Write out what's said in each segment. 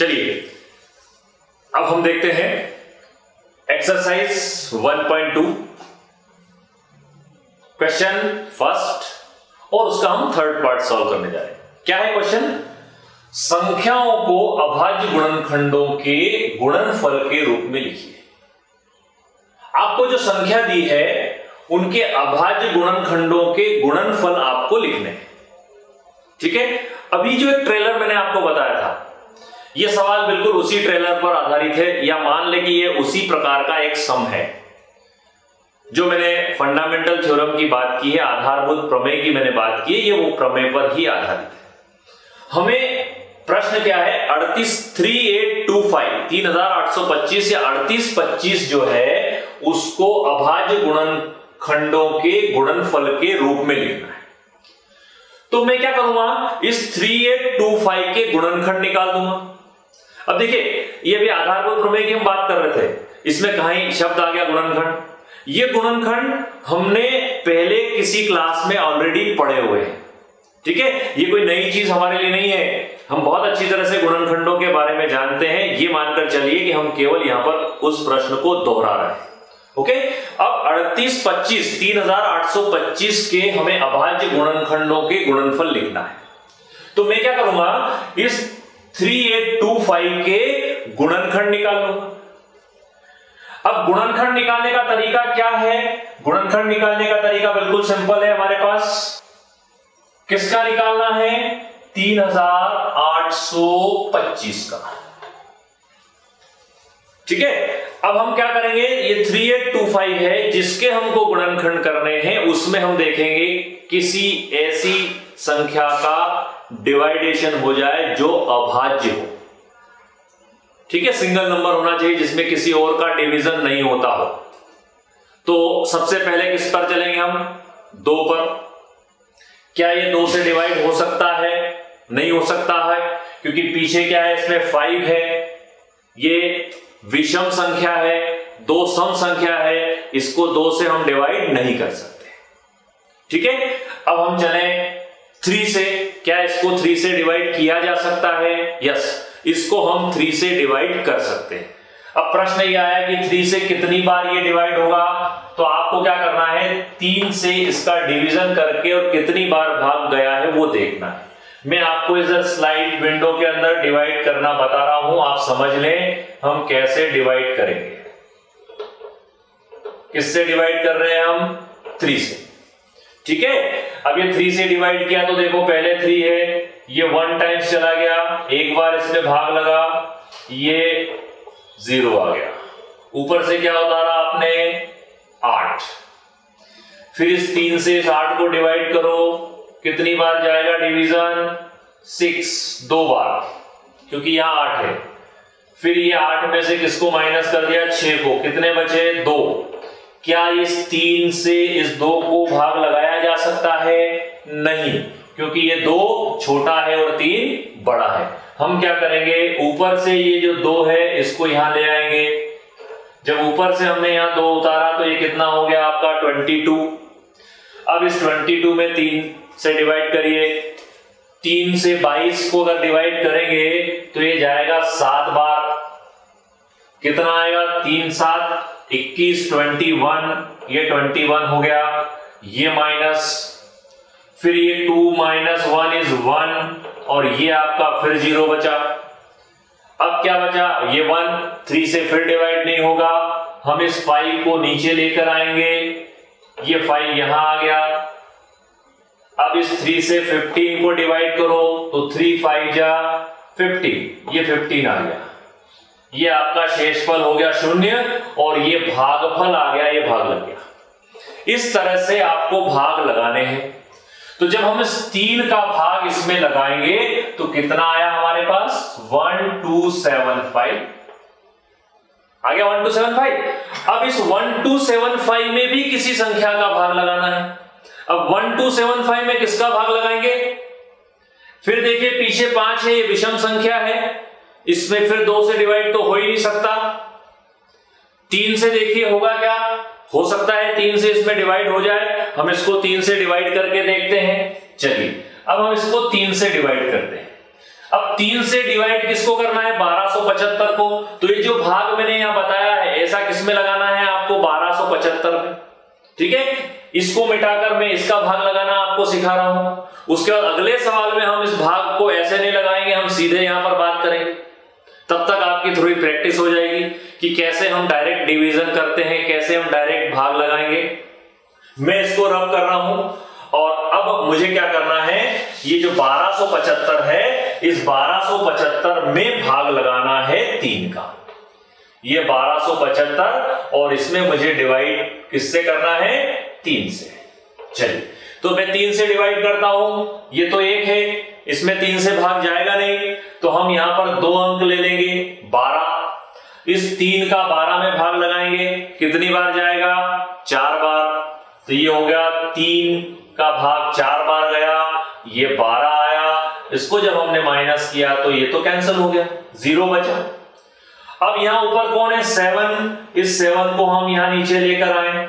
चलिए, अब हम देखते हैं एक्सरसाइज 1.2 क्वेश्चन फ़र्स्ट और उसका हम थर्ड पार्ट सॉल्व करने जा रहे हैं। क्या है क्वेश्चन संख्याओं को अभाज्य गुणनखंडों के गुणनफल के रूप में लिखिए। आपको जो संख्या दी है, उनके अभाज्य गुणनखंडों के गुणनफल आपको लिखने हैं। ठीक है? अभी जो एक ट्रेलर मैंने था यह सवाल बिल्कुल उसी ट्रेलर पर आधारित है, या मान ले कि यह उसी प्रकार का एक सम है। जो मैंने फंडामेंटल थ्योरम की बात की है, आधारभूत प्रमेय की मैंने बात की है, ये वो प्रमेय पर ही आधारित है। हमें प्रश्न क्या है? अड़तीस थ्री एट टू फाइव, तीन हज़ार आठ सौ पच्चीस या अड़तीस पच्चीस जो है, उसको अभाज्य गुणन खंडों के गुणनफल के रूप में लिखना है। तो मैं क्या करूँगा? इस थ्री एट टू फाइव के गुणनखंड निकाल दूँगा। अब देखिए, ये भी आधारभूत प्रमेय की हम बात कर रहे थे। इसमें कहीं शब्द आ गया गुणनखंड। ये गुणनखंड हमने पहले किसी क्लास में ऑलरेडी पढ़े हुए हैं। ठीक है? ये कोई नई चीज़ हमारे लिए नहीं है। हम बहुत अच्छी तरह से गुणनखंडों के बारे में जानते हैं। ये मानकर चलिए कि हम केवल यहाँ पर उस प्रश्न को दोहरा रहे हैं। ओके? अब अड़तीस पच्चीस, तीन हज़ार आठ सौ पच्चीस के हमें अभाज्य गुणनखंडों के गुणनफल लिखना है। तो मैं क्या करूँगा? इस थ्री एट टू फाइव के गुणनखंड निकाल लो। अब गुणनखंड निकालने का तरीका क्या है? गुणनखंड निकालने का तरीका बिल्कुल सिंपल है हमारे पास। किसका निकालना है? तीन हज़ार आठ सौ पच्चीस का। ठीक है? अब हम क्या करेंगे? ये थ्री एट टू फाइव है, जिसके हमको गुणनखंड करने हैं, उसमें हम देखेंगे किसी ऐसी संख्या का डिवाइडेशन हो जाए जो अभाज्य हो। ठीक है, सिंगल नंबर होना चाहिए जिसमें किसी और का डिवीज़न नहीं होता हो। तो सबसे पहले किस पर चलेंगे हम? दो पर। क्या ये दो से डिवाइड हो सकता है? नहीं हो सकता है, क्योंकि पीछे क्या है? इसमें फाइव है। ये विषम संख्या है, दो सम संख्या है, इसको दो से हम डिवाइड नहीं कर सकते। ठीक है, अब हम चले थ्री से, क्या इसको थ्री से डिवाइड किया जा सकता है? यस इसको हम थ्री से डिवाइड कर सकते हैं। अब प्रश्न ये आया कि थ्री से कितनी बार ये डिवाइड होगा? तो आपको क्या करना है? तीन से इसका डिवीज़न करके और कितनी बार भाग गया है वो देखना है। मैं आपको इधर स्लाइड विंडो के अंदर डिवाइड करना बता रहा हूँ। आप समझ लें, हम कैसे डिवाइड करेंगे। किससे डिवाइड कर रहे हैं हम? थ्री से। ठीक है? अब ये थ्री से डिवाइड किया तो देखो पहले थ्री है, ये वन टाइम्स चला गया, एक बार इसमें भाग लगा, ये ज़ीरो आ गया। ऊपर से क्या उतारा आपने? आठ। फिर इस तीन से इस आठ को डिवाइड करो, कितनी बार जाएगा डिवीज़न सिक्स दो बार, क्योंकि यहाँ आठ है। फिर ये आठ में से किसको माइनस कर दिया? छह को। कितने बचे? दो। क्या इस तीन से इस दो को भाग लगाया जा सकता है? नहीं, क्योंकि ये दो छोटा है और तीन बड़ा है। हम क्या करेंगे? ऊपर से ये जो दो है, इसको यहाँ ले आएँगे। जब ऊपर से हमने यहाँ दो उतारा तो ये कितना हो गया आपका? Twenty two. अब इस ट्वेंटी टू में तीन से डिवाइड करिए। तीन से बाईस को अगर डिवाइड करेंगे तो ये जाएगा सात बार। कितना आएगा? तीन सात। इक्कीस, ट्वेंटी वन, ये ट्वेंटी वन हो गया, ये माइनस, फिर ये two minus one is one, और ये आपका फिर ज़ीरो बचा। अब क्या बचा? ये वन, थ्री से फिर डिवाइड नहीं होगा। हम इस फाइव को नीचे लेकर आएँगे। ये फाइव यहाँ आ गया। अब इस थ्री से फिफ्टीन को डिवाइड करो तो थ्री फाइव जा फिफ्टीन, ये फिफ्टीन आ गया। ये आपका शेषफल हो गया शून्य और ये भागफल आ गया, ये भाग लग गया। इस तरह से आपको भाग लगाने हैं। तो जब हम इस तीन का भाग इसमें लगाएँगे तो कितना आया हमारे पास? वन टू सेवन फाइव आ गया वन टू सेवन फाइव अब इस वन टू सेवन फाइव में भी किसी संख्या का भाग लगाना है। अब वन टू सेवन फाइव में किसका भाग लगाएँगे? फिर देखिए, पीछे पाँच है, ये विषम संख्या है। इसमें फिर दो से डिवाइड तो हो ही नहीं सकता। तीन से देखिए होगा क्या? हो सकता है तीन से इसमें डिवाइड हो जाए। हम इसको तीन से डिवाइड करके देखते हैं। चलिए, अब हम इसको तीन से डिवाइड करते हैं। अब तीन से डिवाइड किसको करना है? बारह 1275 को। तो ये जो भाग मैंने यहाँ बताया है, ऐसा किसमें लगाना है आपको? 1275 में। ठीक है? इसको मिटाकर मैं इसका भाग लगाना आपको सिखा रहा हूँ। उसके बाद अगले सवाल में हम इस भाग को ऐसे नहीं लगाएँगे, हम सीधे यहाँ पर बात करेंगे। तब तक आपकी थोड़ी प्रैक्टिस हो जाएगी कि कैसे हम डायरेक्ट डिवीज़न करते हैं, कैसे हम डायरेक्ट भाग लगाएँगे। मैं इसको रब कर रहा हूँ और अब मुझे क्या करना है, ये जो 1275 है, इस 1275 में भाग लगाना है तीन का। ये 1275 और इसमें मुझे डिवाइड किससे करना है? तीन से। चलिए तो मैं तीन से डिवाइड करता हूँ, ये तो एक है। इसमें तीन से भाग जाएगा नहीं तो हम यहाँ पर दो अंक ले लेंगे, बारह। इस तीन का बारह में भाग लगाएँगे, कितनी बार जाएगा? चार बार। तो ये हो गया तीन का भाग, चार बार गया, ये बारह आया। इसको जब हमने माइनस किया तो ये तो कैंसिल हो गया, ज़ीरो बचा। अब यहाँ ऊपर कौन है? सेवन। इस सेवन को हम यहाँ नीचे लेकर आए।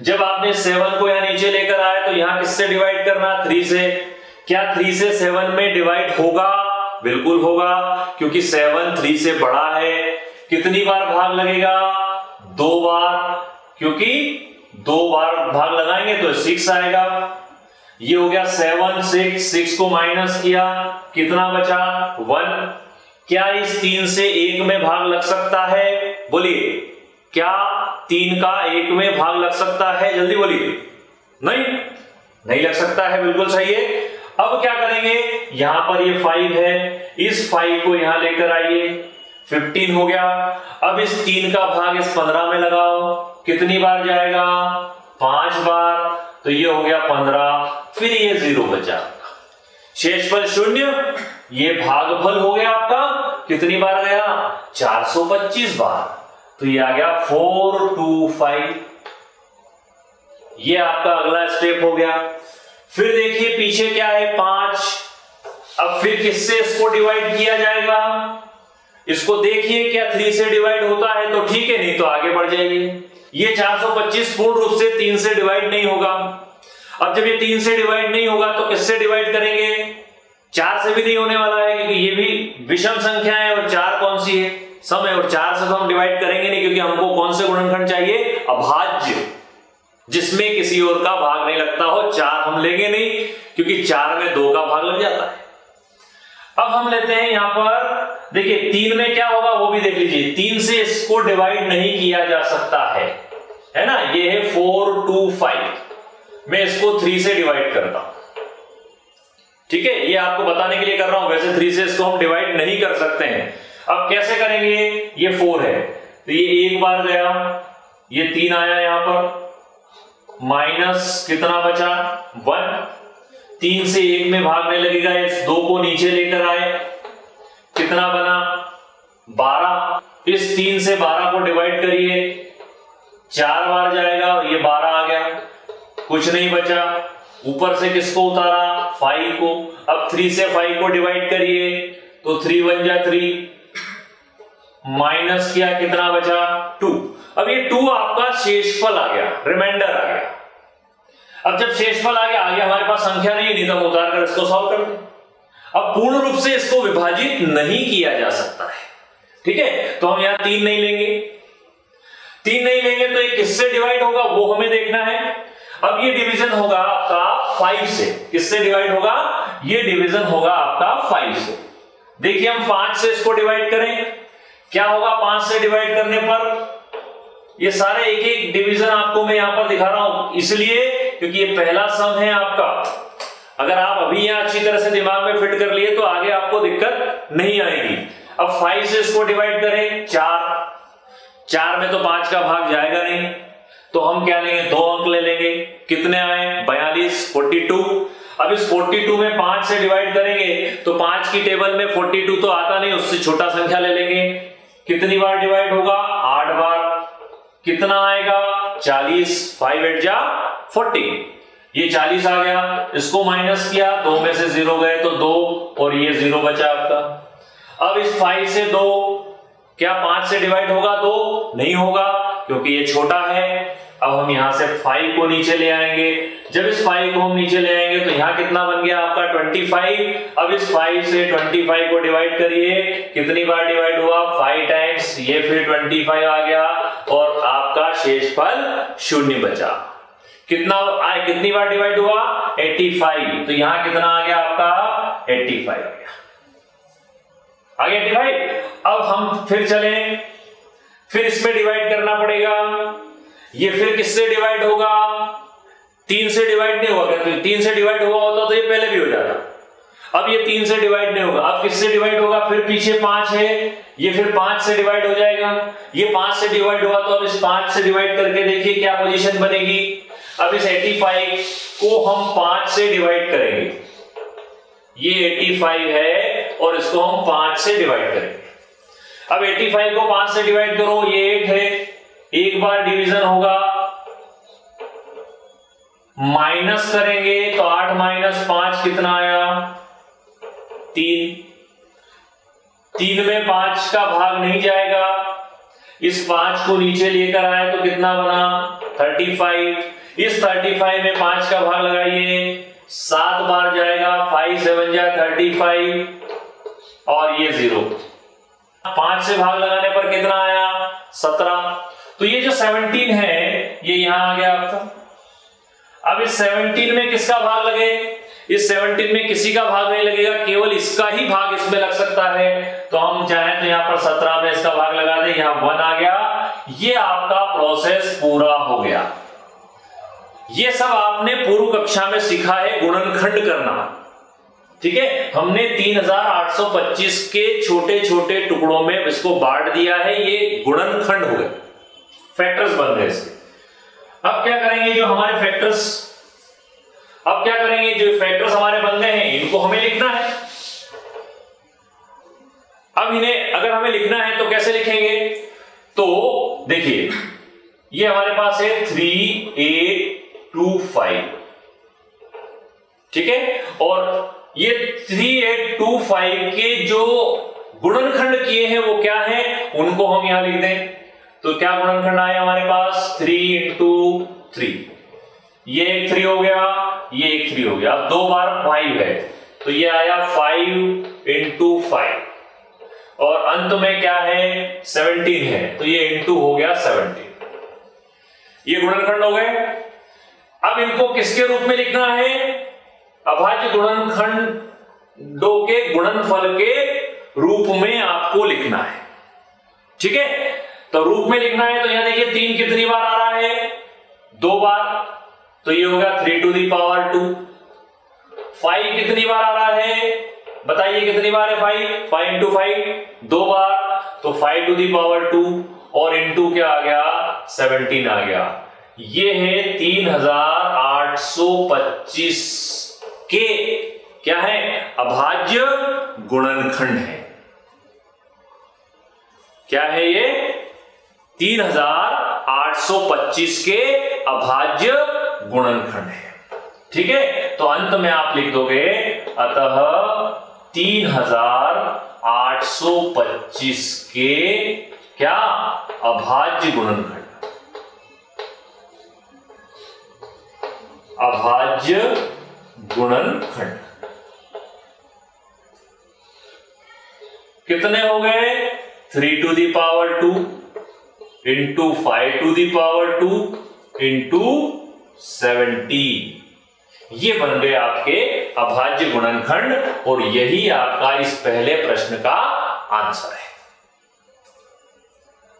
जब आपने सेवन को यहाँ नीचे लेकर आए तो यहाँ किससे डिवाइड करना? थ्री से। क्या थ्री से सेवन में डिवाइड होगा? बिल्कुल होगा, क्योंकि सेवन थ्री से बड़ा है। कितनी बार भाग लगेगा? दो बार, क्योंकि दो बार भाग लगाएँगे तो सिक्स आएगा। ये हो गया सेवन सिक्स सिक्स को माइनस किया। कितना बचा? वन क्या इस तीन से एक में भाग लग सकता है? बोलिए, क्या तीन का एक में भाग लग सकता है? जल्दी बोलिए। नहीं नहीं लग सकता है, बिल्कुल सही है। अब क्या करेंगे? यहाँ पर ये फाइव है। इस फाइव को यहाँ लेकर आइए। फिफ्टीन हो गया। अब इस तीन का भाग इस पंद्रह में लगाओ। कितनी बार जाएगा? पाँच बार। तो ये हो गया पंद्रह। फिर ये ज़ीरो बचा। शेषफल शून्य। ये भागफल हो गया आपका। कितनी बार गया? 425 बार। तो ये आ गया फोर टू फाइव ये आपका अगला स्टेप हो गया। फिर देखिए पीछे क्या है पाँच। अब फिर किससे इसको डिवाइड किया जाएगा? इसको देखिए क्या थ्री से डिवाइड होता है तो ठीक है, नहीं तो आगे बढ़ जाइए। ये 425 पूर्ण रूप से तीन से डिवाइड नहीं होगा। अब जब ये तीन से डिवाइड नहीं होगा तो किससे डिवाइड करेंगे? चार से भी नहीं होने वाला है, क्योंकि ये भी विषम संख्या है और चार कौन सी है? सम है, और चार से तो हम डिवाइड करेंगे नहीं, क्योंकि हमको कौन से गुणनखंड चाहिए? अभाज्य। जिसमें किसी और का भाग नहीं लगता हो, चार हम लेंगे नहीं, क्योंकि चार में दो का भाग लग जाता है। अब हम लेते हैं यहाँ पर, देखिए, तीन में क्या होगा वो भी देख लीजिए। तीन से इसको डिवाइड नहीं किया जा सकता है। है ना? ये है फोर टू फाइव मैं इसको थ्री से डिवाइड करता हूँ। ठीक है? ये आपको बताने के लिए कर रहा हूँ। वैसे थ्री से इसको हम डिवाइड नहीं कर सकते हैं। अब कैसे करेंगे? ये फोर है। तो ये एक बार गया। ये तीन आया यहाँ पर। माइनस कितना बचा? वन। तीन से एक में भागने लगेगा, इस दो को नीचे लेकर आए। कितना बना? बारह। इस तीन से बारह को डिवाइड करिए। चार बार जाएगा और ये बारह आ गया। कुछ नहीं बचा। ऊपर से किसको उतारा? फाइव को। अब थ्री से फाइव को डिवाइड करिए। तो थ्री वन जा थ्री माइनस किया, कितना बचा? टू अब ये टू आपका शेषफल आ गया रिमाइंडर आ गया। अब जब शेषफल आ गया, आगे हमारे पास संख्या नहीं नहीं तो हम उतार कर इसको सॉल्व करते अब पूर्ण रूप से इसको विभाजित नहीं किया जा सकता है। ठीक है? तो हम यहाँ तीन नहीं लेंगे। तीन नहीं लेंगे तो एक किससे डिवाइड होगा? वो हमें देखना है। अब ये डिवीज़न होगा आपका फाइव से। किससे डिवाइड होगा? ये डिवीज़न होगा आपका फाइव से। देखिए हम पाँच से इसको डिवाइड करें। क्या होगा पाँच से डिवाइड करने पर? ये सारे एक एक डिवीज़न आपको मैं यहाँ पर दिखा रहा हूँ। इसलिए, क्योंकि ये पहला सम है आपका। अगर आप अभी यहाँ अच्छी तरह से दिमाग में फिट कर लिए तो आगे आपको दिक्कत नहीं आएगी। अब फाइव से इसको डिवाइड करें, चार। चार में तो पाँच का भाग जाएगा नहीं। तो हम क्या लेंगे? दो अंक ले लेंगे। कितने आए? बयालीस फोर्टी टू अब इस 42 में पाँच से डिवाइड करेंगे तो पाँच की टेबल में 42 तो आता नहीं, उससे छोटा संख्या ले लेंगे। कितनी बार डिवाइड होगा? आठ बार। कितना आएगा? चालीस फाइव एट जा फोर्टी ये चालीस आ गया, इसको माइनस किया, दो में से ज़ीरो गए तो दो, और ये ज़ीरो बचा आपका. अब इस फाइव से दो, क्या पाँच से डिवाइड होगा? दो. नहीं होगा, क्योंकि ये छोटा है. अब हम यहाँ से फाइव को नीचे ले आएँगे। जब इस फाइव को हम नीचे ले आएँगे तो यहाँ कितना बन गया आपका ट्वेंटी फाइव अब इस फाइव से ट्वेंटी फाइव को डिवाइड करिए। कितनी बार डिवाइड हुआ? फाइव टाइम्स ये फिर ट्वेंटी फाइव आ गया और आपका शेषफल शून्य बचा। कितना आए कितनी बार डिवाइड हुआ? 85 तो यहाँ कितना आ गया आपका? 85 आ गया। आ गया 85 अब हम फिर चले। फिर इसमें डिवाइड करना पड़ेगा। ये फिर किससे डिवाइड होगा? तीन से डिवाइड नहीं होगा तो तीन से डिवाइड हुआ होता तो ये पहले भी हो जाता। अब ये तीन से डिवाइड नहीं होगा। अब किससे डिवाइड होगा? फिर पीछे पाँच है, ये फिर पाँच से डिवाइड हो जाएगा। ये पाँच से डिवाइड हुआ तो अब इस पाँच से डिवाइड करके देखिए क्या पोजीशन बनेगी। अब इस 85 को हम पाँच से डिवाइड करेंगे। ये 85 है और इसको हम पाँच से डिवाइड करेंगे। अब 85 को पाँच से डिवाइड करो, ये एट है। एक बार डिवीज़न होगा। माइनस करेंगे तो आठ माइनस पाँच कितना आया? तीन। तीन में पाँच का भाग नहीं जाएगा। इस पाँच को नीचे लेकर आए तो कितना बना? Thirty five. इस 35 में पाँच का भाग लगाइए। सात बार जाएगा, फाइव, सेवन जा, थर्टी फाइव। और ये ज़ीरो। पाँच से भाग लगाने पर कितना आया? सत्रह। तो ये जो सेवनटीन है, ये यहाँ आ गया आपका। अब इस सेवनटीन में किसका भाग लगे? इस सेवनटीन में किसी का भाग नहीं लगेगा, केवल इसका ही भाग इसमें लग सकता है। तो हम चाहें तो यहाँ पर सत्रह में इसका भाग लगा दें, यहाँ वन आ गया। ये आपका प्रोसेस पूरा हो गया। ये सब आपने पूर्व कक्षा में सीखा है गुणनखंड करना। ठीक है? हमने 3825 के छोटे छोटे टुकड़ों में इसको बांट दिया है, ये गुणनखंड हो गए। फैक्टर्स बन गए इसके। अब क्या करेंगे जो हमारे फैक्टर्स अब क्या करेंगे जो फैक्टर्स हमारे बन गए हैं, इनको हमें लिखना है। अब इन्हें अगर हमें लिखना है तो कैसे लिखेंगे? तो देखिए, ये हमारे पास है थ्री ए टू फाइव ठीक है? और ये थ्री एट टू फाइव के जो गुणनखंड किए हैं वो क्या है? उनको हम यहाँ लिख दें। तो क्या गुणनखंड आए हमारे पास? थ्री इंटू थ्री ये एक थ्री हो गया, ये एक थ्री हो गया। अब दो बार फाइव है। तो ये आया फाइव इंटू फाइव और अंत में क्या है? सेवनटीन है। तो ये इंटू हो गया सेवनटीन ये गुणनखंड हो गए। अब इनको किसके रूप में लिखना है? अभाज्य गुणनखंडों के गुणनफल के रूप में आपको लिखना है। ठीक है? तो रूप में लिखना है तो यहाँ देखिए, तीन कितनी बार आ रहा है? दो बार। तो ये होगा three two the power two five कितनी बार आ रहा है? बताइए कितनी बार है फाइव फाइव इंटू फाइव दो बार। तो five two the power two और इंटू क्या आ गया? सेवनटीन आ गया। ये है तीन हज़ार आठ सौ पच्चीस के। क्या है? अभाज्य गुणनखंड है। क्या है ये? तीन हज़ार आठ सौ पच्चीस के अभाज्य गुणनखंड है। ठीक है? तो अंत में आप लिख दोगे, अतः तीन हज़ार आठ सौ पच्चीस के क्या? अभाज्य गुणनखंड। अभाज्य गुणनखंड। कितने हो गए? Three two the power two into five two the power two into seventy ये बन गए आपके अभाज्य गुणनखंड और यही आपका इस पहले प्रश्न का आंसर है।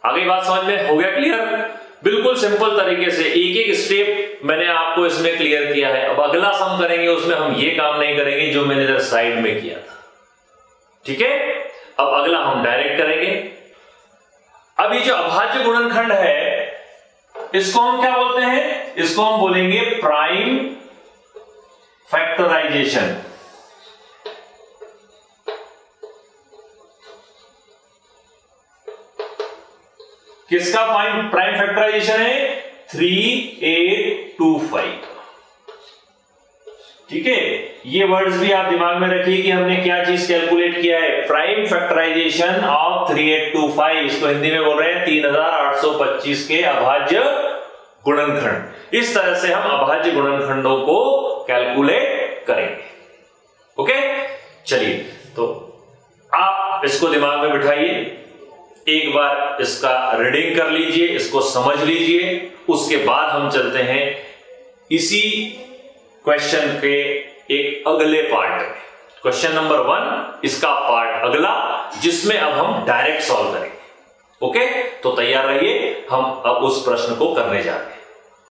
आगे बात समझ में हो गया क्लियर बिल्कुल सिंपल तरीके से एक एक स्टेप मैंने आपको इसमें क्लियर किया है। अब अगला सम करेंगे, उसमें हम ये काम नहीं करेंगे जो मैंने इधर साइड में किया था। ठीक है? अब अगला हम डायरेक्ट करेंगे। अब ये जो अभाज्य गुणनखंड है, इसको हम क्या बोलते हैं? इसको हम बोलेंगे प्राइम फैक्टराइजेशन। किसका प्राइम प्राइम फैक्टराइजेशन है? Three eight two five. ठीक है? ये वर्ड्स भी आप दिमाग में रखिए कि हमने क्या चीज़ कैलकुलेट किया है? Prime factorisation of three eight two five इसको हिंदी में बोल रहे हैं तीन हज़ार आठ सौ पच्चीस के अभाज्य गुणनखंड। इस तरह से हम अभाज्य गुणनखंडों को कैलकुलेट करेंगे। ओके चलिए तो आप इसको दिमाग में बिठाइए। एक बार इसका रीडिंग कर लीजिए, इसको समझ लीजिए। उसके बाद हम चलते हैं इसी क्वेश्चन के एक अगले पार्ट में। क्वेश्चन नंबर वन इसका पार्ट अगला जिसमें अब हम डायरेक्ट सॉल्व करेंगे। ओके तो तैयार रहिए, हम अब उस प्रश्न को करने जा रहे हैं।